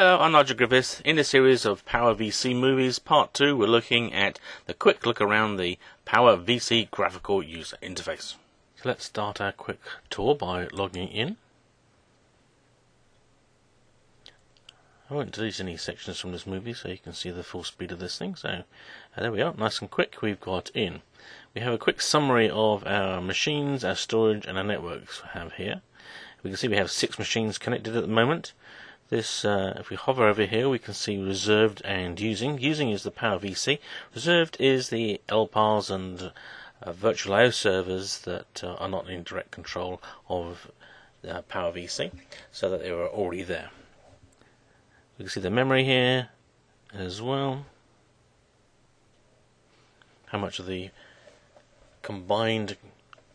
Hello, I'm Nigel Griffiths. In the series of Power VC movies, part two, we're looking at the quick look around the Power VC graphical user interface. So let's start our quick tour by logging in. I won't delete any sections from this movie so you can see the full speed of this thing. So uh, there we are, nice and quick. We've got in. We have a quick summary of our machines, our storage, and our networks we have here. We can see we have six machines connected at the moment. This, uh, if we hover over here, we can see reserved and using. Using is the Power VC. Reserved is the LPARs and uh, virtual IO servers that uh, are not in direct control of uh, Power VC, so that they were already there. We can see the memory here as well. How much of the combined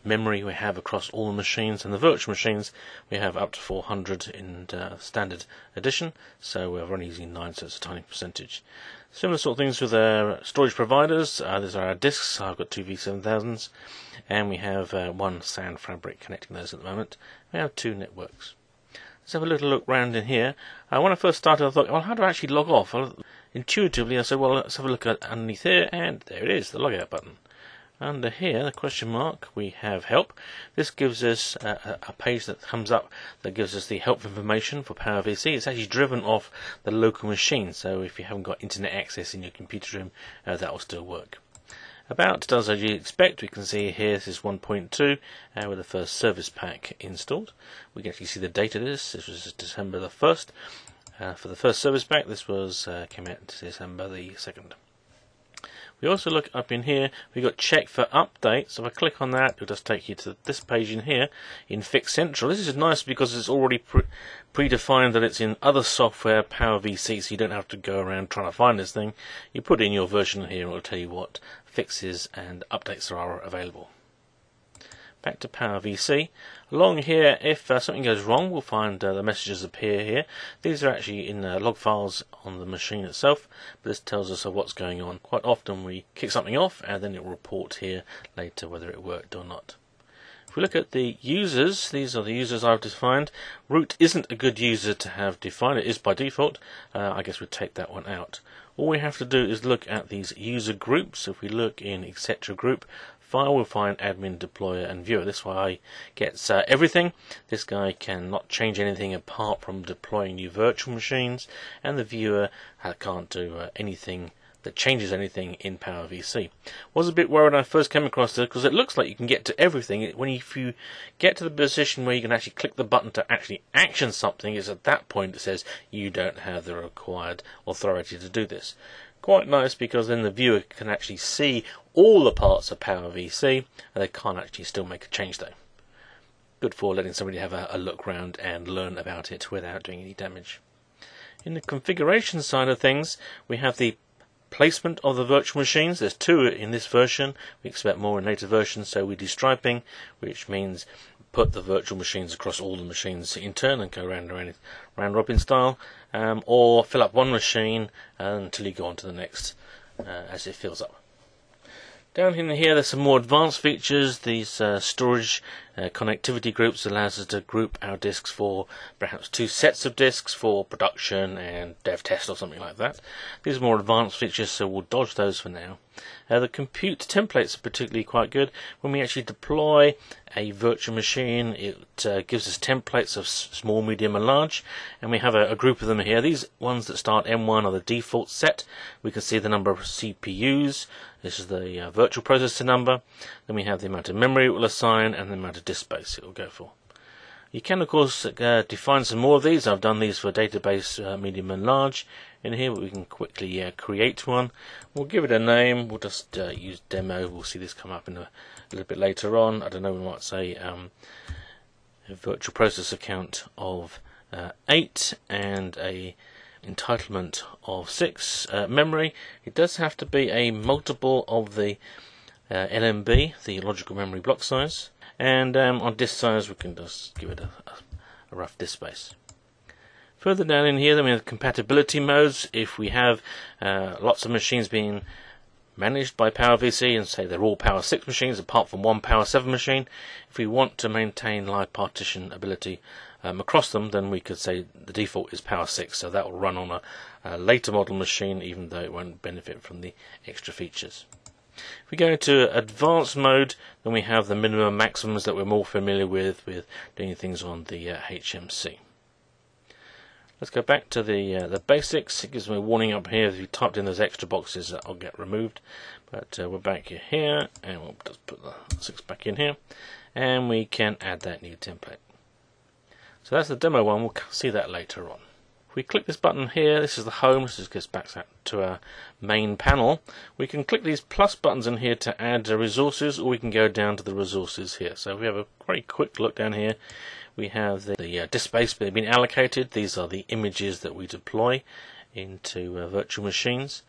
memory we have across all the machines and the virtual machines we have up to 400 in uh, standard edition so we're only using 9 so it's a tiny percentage. Similar sort of things with our storage providers. Uh, these are our disks. I've got two V7000s and we have uh, one SAN fabric connecting those at the moment. We have two networks. Let's have a little look round in here. Uh, when I first started, I thought, well, how do I actually log off? Intuitively, I said, well, let's have a look at underneath here, and there it is, the logout button. Under here, the question mark, we have help. This gives us a, a page that comes up that gives us the help information for PowerVC. It's actually driven off the local machine, so if you haven't got internet access in your computer room, uh, that will still work. About does as you expect. We can see here this is 1.2 uh, with the first service pack installed. We can actually see the date of this. This was December the 1st. Uh, for the first service pack, this was uh, came out December the 2nd. We also look up in here, we've got check for updates. So if I click on that, it'll just take you to this page in here in Fix Central. This is nice because it's already pre- predefined that it's in other software, Power VC, so you don't have to go around trying to find this thing. You put in your version here and it'll tell you what fixes and updates are available. Back to Power VC. Along here, if uh, something goes wrong, we'll find uh, the messages appear here. These are actually in uh, log files on the machine itself, but this tells us of what's going on. Quite often we kick something off and then it will report here later whether it worked or not. If we look at the users, these are the users I've defined. Root isn't a good user to have defined, it is by default. Uh, I guess we'd take that one out. All we have to do is look at these user groups. If we look in etc group, file will find admin, deployer, and viewer. This way gets uh, everything. This guy cannot change anything apart from deploying new virtual machines, and the viewer can't do uh, anything that changes anything in Power VC. Was a bit worried when I first came across this because it looks like you can get to everything. When you, if you get to the position where you can actually click the button to actually action something, it's at that point it says you don't have the required authority to do this. Quite nice because then the viewer can actually see all the parts of Power VC and they can't actually still make a change though. Good for letting somebody have a, a look round and learn about it without doing any damage. In the configuration side of things, we have the placement of the virtual machines. There's two in this version. We expect more in later versions, so we do striping, which means put the virtual machines across all the machines in turn and go round round, round robin style, um, or fill up one machine until you go on to the next uh, as it fills up. Down in here, there's some more advanced features. These uh, storage uh, connectivity groups allows us to group our disks for perhaps two sets of disks for production and dev test or something like that. These are more advanced features, so we'll dodge those for now. Uh, the compute templates are particularly quite good. When we actually deploy a virtual machine, it uh, gives us templates of small, medium, and large, and we have a, a, group of them here. These ones that start M1 are the default set. We can see the number of CPUs. This is the uh, virtual processor number. Then we have the amount of memory it will assign and the amount of disk space it will go for. You can, of course, uh, define some more of these. I've done these for database uh, medium and large. In here, but we can quickly uh, create one. We'll give it a name. We'll just uh, use demo. We'll see this come up in a, a, little bit later on. I don't know. We might say um, a virtual processor count of uh, eight and a entitlement of six uh, memory. It does have to be a multiple of the LMB, the logical memory block size and um, on disk size we can just give it a, a, rough disk space. Further down in here then we have compatibility modes. If we have uh, lots of machines being managed by PowerVC and say they're all Power 6 machines apart from one Power 7 machine, if we want to maintain live partition mobility um, across them, then we could say the default is Power 6, so that will run on a, a later model machine, even though it won't benefit from the extra features. If we go into advanced mode, then we have the minimum maximums that we're more familiar with, with doing things on the uh, HMC. Let's go back to the uh, the basics. It gives me a warning up here if you typed in those extra boxes that will get removed. But uh, we're back here, and we'll just put the six back in here, and we can add that new template. So that's the demo one. We'll see that later on. If we click this button here, this is the home, this gets back to our main panel. We can click these plus buttons in here to add resources, or we can go down to the resources here. So if we have a very quick look down here, we have the, the uh, disk space being allocated. These are the images that we deploy into uh, virtual machines.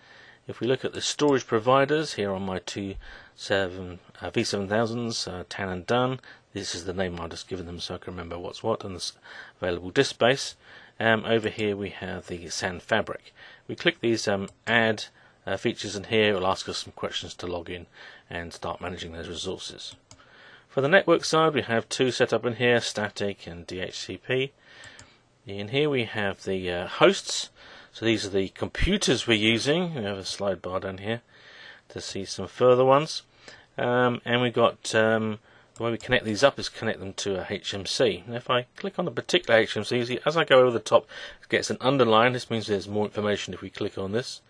If we look at the storage providers here on my two seven, uh, V7000s, uh, Tan and Dun, this is the name I've just given them so I can remember what's what and the available disk space. Um, over here we have the SAN fabric. We click these um, add uh, features in here, it will ask us some questions to log in and start managing those resources. For the network side, we have two set up in here, static and DHCP. In here we have the uh, hosts. So these are the computers we're using. We have a slide bar down here to see some further ones. Um, and we've got um, the way we connect these up is connect them to a HMC. If I click on a particular HMC, as I go over the top, it gets an underline. This means there's more information if we click on this.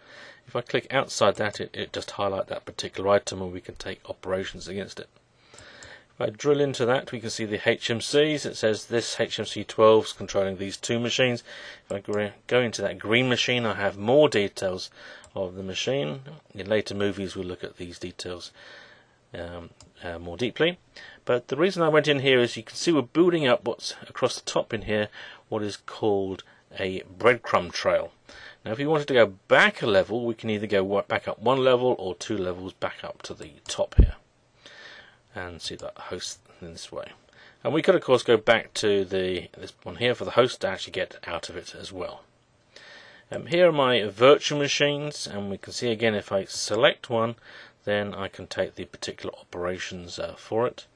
If I click outside that, it, it just highlights that particular item and we can take operations against it. If I drill into that, we can see the HMCs. It says this HMC12 is controlling these two machines. If I go into that green machine, I have more details of the machine. In later movies, we'll look at these details um, uh, more deeply. But the reason I went in here is you can see we're building up what's across the top in here, what is called a breadcrumb trail. Now, if we wanted to go back a level, we can either go back up one level or two levels back up to the top here. And see that host in this way. And we could, of course, go back to the this one here for the host to actually get out of it as well. Um, here are my virtual machines, and we can see again if I select one, then I can take the particular operations uh, for it.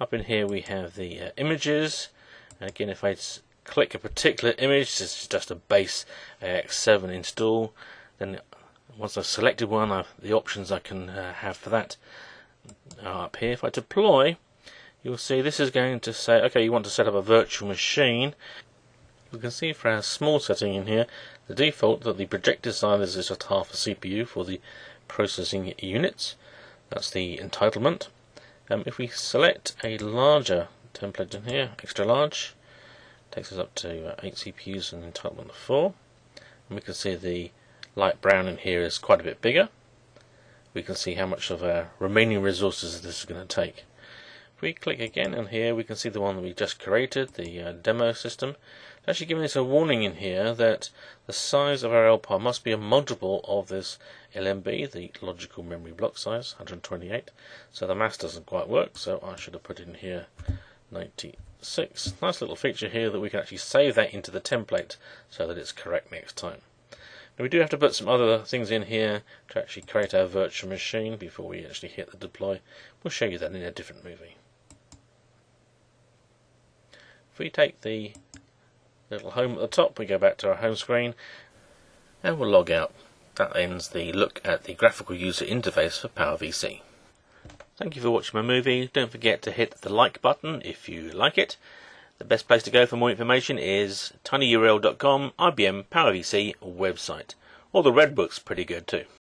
Up in here we have the uh, images. Again, if I click a particular image, this is just a base AIX7 install, then once I've selected one, I've, the options I can uh, have for that are up here. If I deploy, you'll see this is going to say, okay, you want to set up a virtual machine. You can see for our small setting in here, the default that the projected size is just half a CPU for the processing units. That's the entitlement. Um, if we select a larger template in here, extra large, takes us up to uh, 8 CPUs and entitlement of 4. And we can see the light brown in here is quite a bit bigger. We can see how much of our remaining resources this is going to take. If we click again in here, we can see the one that we just created, the uh, demo system. It's actually giving us a warning in here that the size of our LPAR must be a multiple of this LMB, the logical memory block size, 128. So the math doesn't quite work, so I should have put in here 96. Nice little feature here that we can actually save that into the template so that it's correct next time. Now we do have to put some other things in here to actually create our virtual machine before we actually hit the deploy. We'll show you that in a different movie. If we take the little home at the top, we go back to our home screen and we'll log out that ends the look at the graphical user interface for PowerVC. Thank you for watching my movie. Don't forget to hit the like button if you like it. The best place to go for more information is tinyurl.com IBM PowerVC website. Or the Red Book's pretty good too.